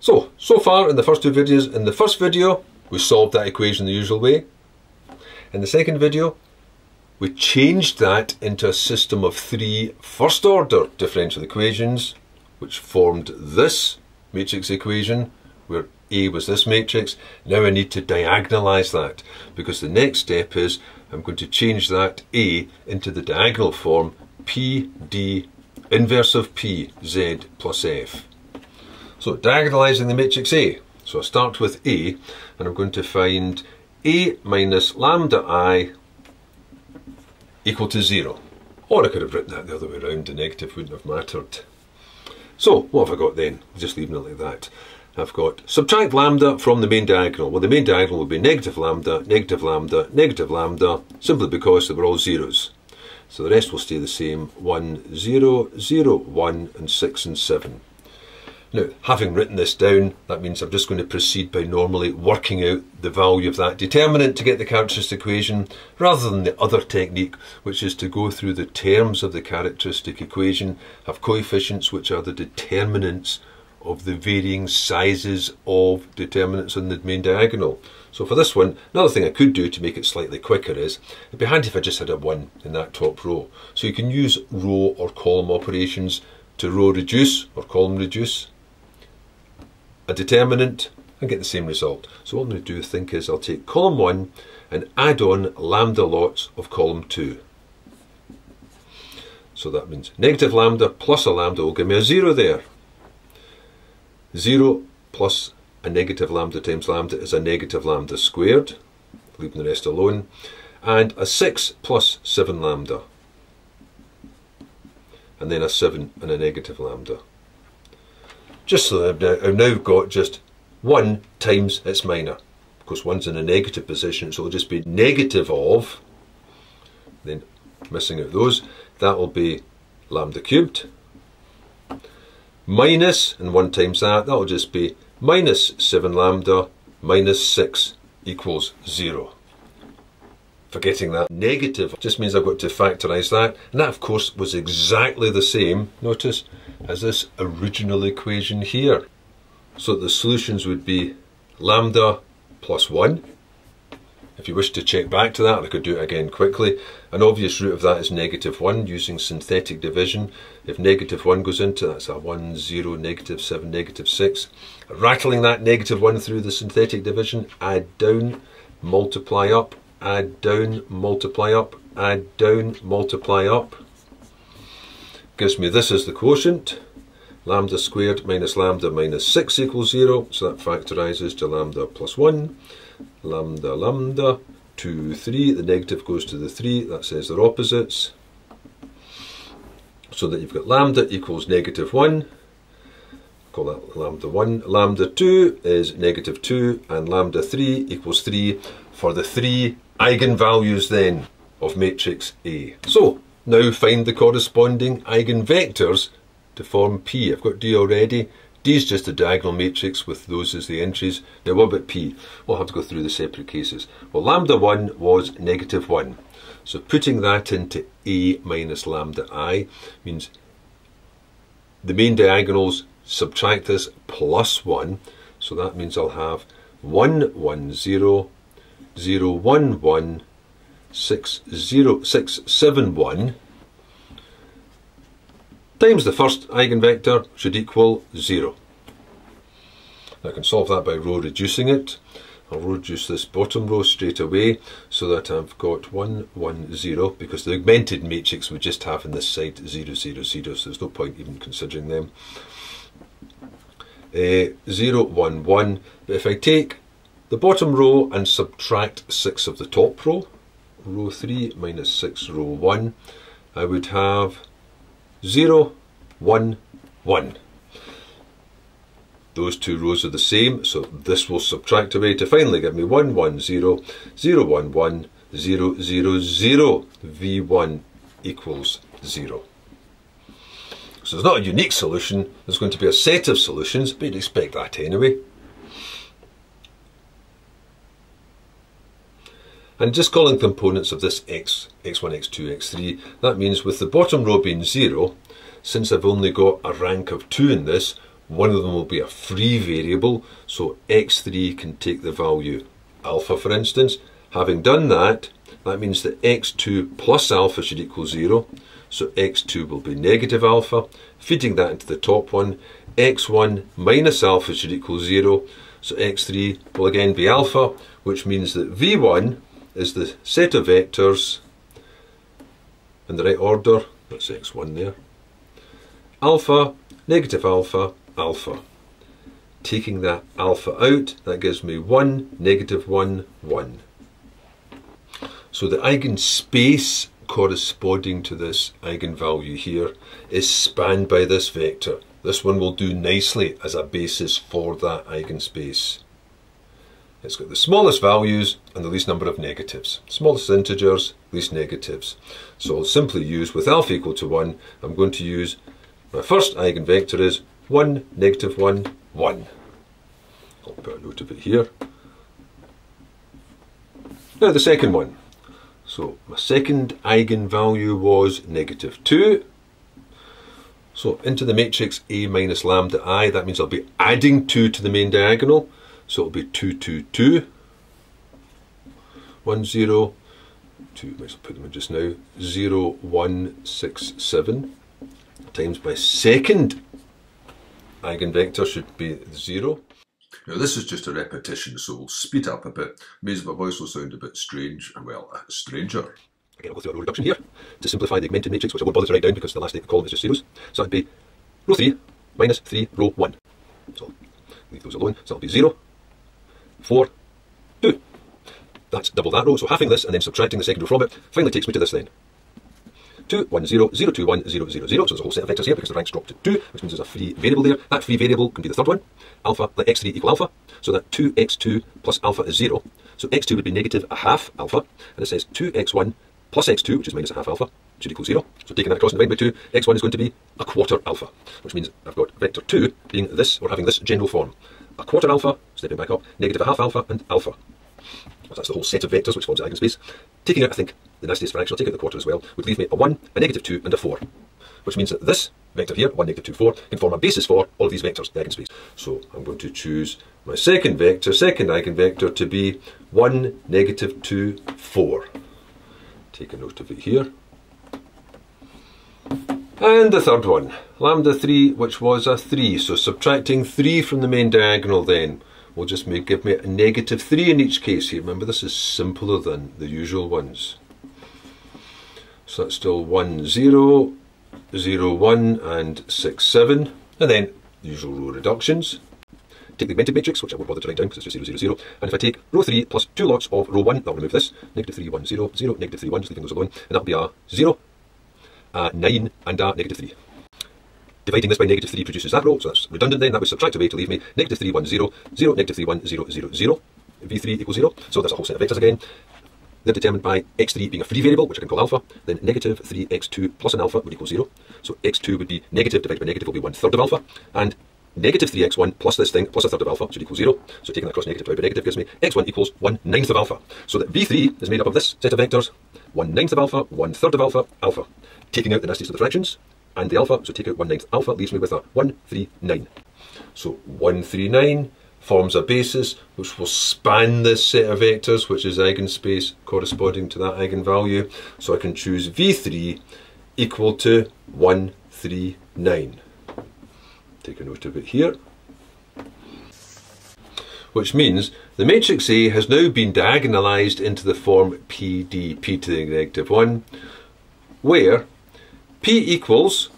So, so far in the first two videos, in the first video, we solved that equation the usual way. In the second video, we changed that into a system of three first order differential equations, which formed this matrix equation, where A was this matrix. Now I need to diagonalise that, because the next step is I'm going to change that A into the diagonal form P D inverse of P Z plus F. So diagonalising the matrix A. So I start with A and I'm going to find A minus lambda I equal to zero. Or I could have written that the other way around, the negative wouldn't have mattered. So what have I got then? Just leaving it like that. I've got subtract lambda from the main diagonal. Well the main diagonal will be negative lambda, negative lambda, negative lambda, simply because they were all zeros. So the rest will stay the same, 1, 0, 0, 1 and 6 and 7. Now, having written this down, that means I'm just going to proceed by normally working out the value of that determinant to get the characteristic equation, rather than the other technique, which is to go through the terms of the characteristic equation, have coefficients which are the determinants of the varying sizes of determinants on the main diagonal. So for this one, another thing I could do to make it slightly quicker is, it'd be handy if I just had a 1 in that top row. So you can use row or column operations to row reduce or column reduce a determinant and get the same result. So what I'm going to do, think, is I'll take column 1 and add on lambda lots of column 2. So that means negative lambda plus a lambda will give me a 0 there. 0 plus a negative lambda times lambda is a negative lambda squared, leaving the rest alone, and a 6 plus 7 lambda, and then a 7 and a negative lambda just so that uh, I've now got just 1 times its minor. Of course, 1's in a negative position, so it'll just be negative of, then missing out those, that will be lambda cubed, minus, and 1 times that, that will just be minus 7 lambda minus 6 equals 0. Forgetting that negative just means I've got to factorise that, and that of course was exactly the same, notice, as this original equation here. So the solutions would be lambda plus 1. If you wish to check back to that, I could do it again quickly. An obvious root of that is negative 1 using synthetic division. If negative 1 goes into that's a 1, 0, negative 7, negative 6. Rattling that negative 1 through the synthetic division, add down, multiply up, add down, multiply up, add down, multiply up gives me this as the quotient. Lambda squared minus lambda minus 6 equals 0, so that factorises to lambda plus 1. Lambda lambda, 2, 3, the negative goes to the 3, that says they're opposites. So that you've got lambda equals negative 1, call that lambda 1. Lambda 2 is negative 2, and lambda 3 equals 3 for the three eigenvalues then of matrix A. So, now find the corresponding eigenvectors to form P. I've got D already. D is just a diagonal matrix with those as the entries. Now what about P? We'll have to go through the separate cases. Well, lambda 1 was negative 1. So putting that into A minus lambda I means the main diagonals subtract this plus 1. So that means I'll have 1, 1, 0, 0, 1, 1, 60671 times the first eigenvector should equal 0. I can solve that by row reducing it. I'll reduce this bottom row straight away so that I've got 1, 1, 0 because the augmented matrix we just have in this side 0, 0, 0 so there's no point even considering them. Uh, 0, 1, 1 but if I take the bottom row and subtract 6 of the top row. Row 3 minus 6 row 1 I would have 0 1 1 those two rows are the same so this will subtract away to finally give me 1 1 0 0 1 1 0 0 0 v1 equals 0 so it's not a unique solution there's going to be a set of solutions but you'd expect that anyway And just calling components of this x, x1, x2, x3, that means with the bottom row being 0, since I've only got a rank of 2 in this, one of them will be a free variable, so x3 can take the value alpha for instance. Having done that, that means that x2 plus alpha should equal 0, so x2 will be negative alpha. Feeding that into the top one, x1 minus alpha should equal 0, so x3 will again be alpha, which means that v1 is the set of vectors in the right order, that's x1 there, alpha, negative alpha, alpha. Taking that alpha out, that gives me 1, negative 1, 1. So the eigenspace corresponding to this eigenvalue here is spanned by this vector. This one will do nicely as a basis for that eigenspace. It's got the smallest values and the least number of negatives. Smallest integers, least negatives. So I'll simply use, with alpha equal to 1, I'm going to use, my first eigenvector is 1, negative 1, 1. I'll put a note of it here. Now the second one. So my second eigenvalue was negative 2. So into the matrix A minus lambda i, that means I'll be adding 2 to the main diagonal. So it'll be 2, 2, 2. 1, 0, 2, let's put them in just now, 0, 1, 6, 7 times my second eigenvector should be 0. Now this is just a repetition, so we'll speed up a bit. Means my voice will sound a bit strange, and well, uh, stranger. Again, I'll go through a row reduction here to simplify the augmented matrix, which I won't bother to write down because the last column is just zeros. So it'd be row 3 minus 3 row 1. So leave those alone. So it'll be 0, 4, 2. That's double that row, so halving this and then subtracting the second row from it finally takes me to this then. 2, 1, 0, 0, 2, 1, 0, 0, 0. So there's a whole set of vectors here because the ranks dropped to 2, which means there's a free variable there. That free variable can be the third one. Alpha, let x3 equal alpha. So that 2x2 plus alpha is 0. So x2 would be negative a half alpha. And it says 2x1 plus x2, which is minus a half alpha, should equal 0. So taking that across and dividing by 2, x1 is going to be a quarter alpha, which means I've got vector 2 being this, or having this general form. A quarter alpha, stepping back up, negative a half alpha, and alpha. Well, that's the whole set of vectors which forms the eigenspace. Taking out, I think, the nastiest fraction, I'll take out the quarter as well, would leave me a 1, a negative 2, and a 4. Which means that this vector here, 1, negative 2, 4, can form a basis for all of these vectors, the eigenspace. So I'm going to choose my second vector, second eigenvector, to be 1, negative 2, 4. Take a note of it here. And the third one, lambda 3, which was a 3. So subtracting 3 from the main diagonal then will just make, give me a negative 3 in each case here. Remember, this is simpler than the usual ones. So that's still 1, 0, 0, 1, and 6, 7. And then usual row reductions. Take the augmented matrix, which I won't bother to write down because it's just 0, 0, 0. And if I take row 3 plus two lots of row 1, that'll remove this. Negative 3, 1, 0, 0, negative 3, 1, just leaving those alone. And that'll be a 0, a 9, and a negative 3. Dividing this by negative 3 produces that row, so that's redundant then. That would subtract away to leave me negative 3, 1, 0, 0, negative 3, 1, 0, 0, 0. V3 equals 0. So that's a whole set of vectors again. They're determined by x3 being a free variable, which I can call alpha. Then negative 3x2 plus an alpha would equal 0. So x2 would be negative divided by negative will be 1 third of alpha. And negative 3x1 plus this thing plus a third of alpha should equal 0. So taking that across negative divided by negative gives me x1 equals 1 ninth of alpha. So that v3 is made up of this set of vectors, 1 ninth of alpha, 1 third of alpha, alpha. Taking out the nasties of the fractions, and the alpha, so take out 1 ninth alpha, leaves me with a 139. So 139 forms a basis which will span this set of vectors, which is eigenspace corresponding to that eigenvalue. So I can choose V3 equal to 139. Take a note of it here. Which means the matrix A has now been diagonalized into the form PD, p to the negative 1, where P equals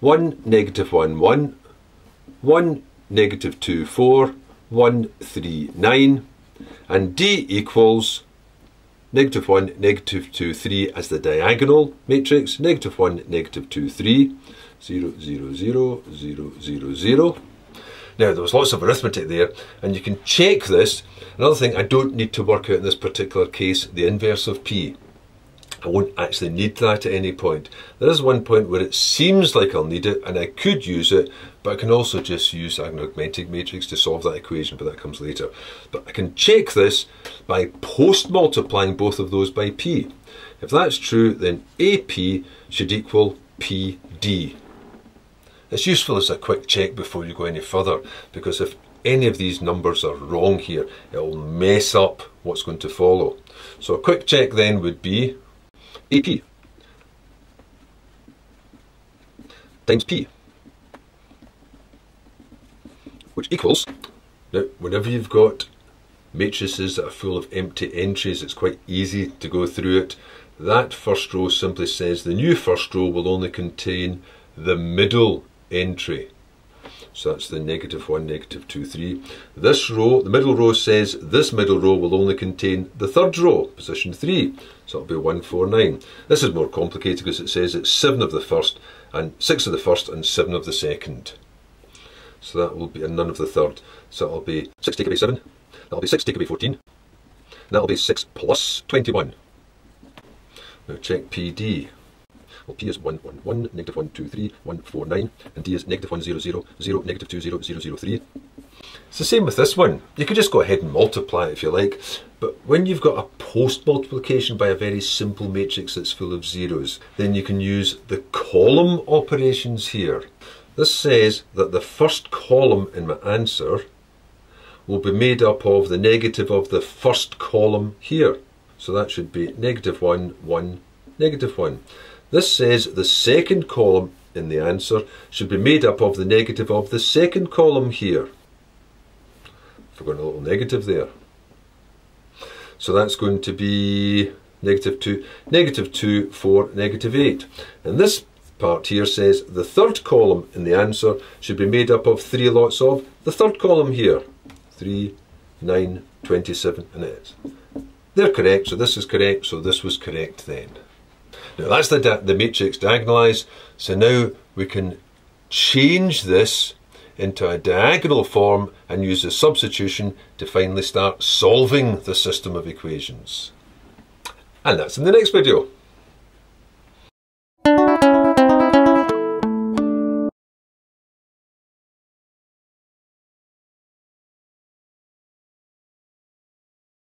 1, negative 1, 1, 1, negative 2, 4, 1, 3, 9, and D equals negative 1, negative 2, 3 as the diagonal matrix, negative 1, negative 2, 3, 0, 0, 0, 0, 0, 0. Now, there was lots of arithmetic there, and you can check this. Another thing, I don't need to work out in this particular case the inverse of P. I won't actually need that at any point. There is one point where it seems like I'll need it and I could use it, but I can also just use an augmented matrix to solve that equation, but that comes later. But I can check this by post-multiplying both of those by p. If that's true, then AP should equal PD. It's useful as a quick check before you go any further because if any of these numbers are wrong here, it will mess up what's going to follow. So a quick check then would be AP times P, which equals, now whenever you've got matrices that are full of empty entries, it's quite easy to go through it. That first row simply says the new first row will only contain the middle entry. So that's the negative 1, negative 2, 3. This row, the middle row says this middle row will only contain the third row, position 3. So it'll be 1, 4, 9. This is more complicated because it says it's 7 of the first, and 6 of the first, and 7 of the second. So that will be, and none of the third. So it'll be 6 take away 7. That'll be 6 take away 14. That'll be 6 plus 21. Now check PD. Well, P is 1, 1, 1, negative 1, 2, 3, 1, 4, 9, and D is negative 1, 0, 0, 0, negative 2, 0, 0, 0, 3. It's the same with this one. You could just go ahead and multiply if you like, but when you've got a post multiplication by a very simple matrix that's full of zeros, then you can use the column operations here. This says that the first column in my answer will be made up of the negative of the first column here. So that should be negative 1, 1, negative 1. This says the second column in the answer should be made up of the negative of the second column here. Forgot a little negative there. So that's going to be negative 2, negative 2, 4, negative 8. And this part here says the third column in the answer should be made up of three lots of the third column here. 3, 9, 27, and it is. They're correct, so this is correct, so this was correct then. Now that's the, the matrix diagonalized. So now we can change this into a diagonal form and use the substitution to finally start solving the system of equations. And that's in the next video.